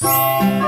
Música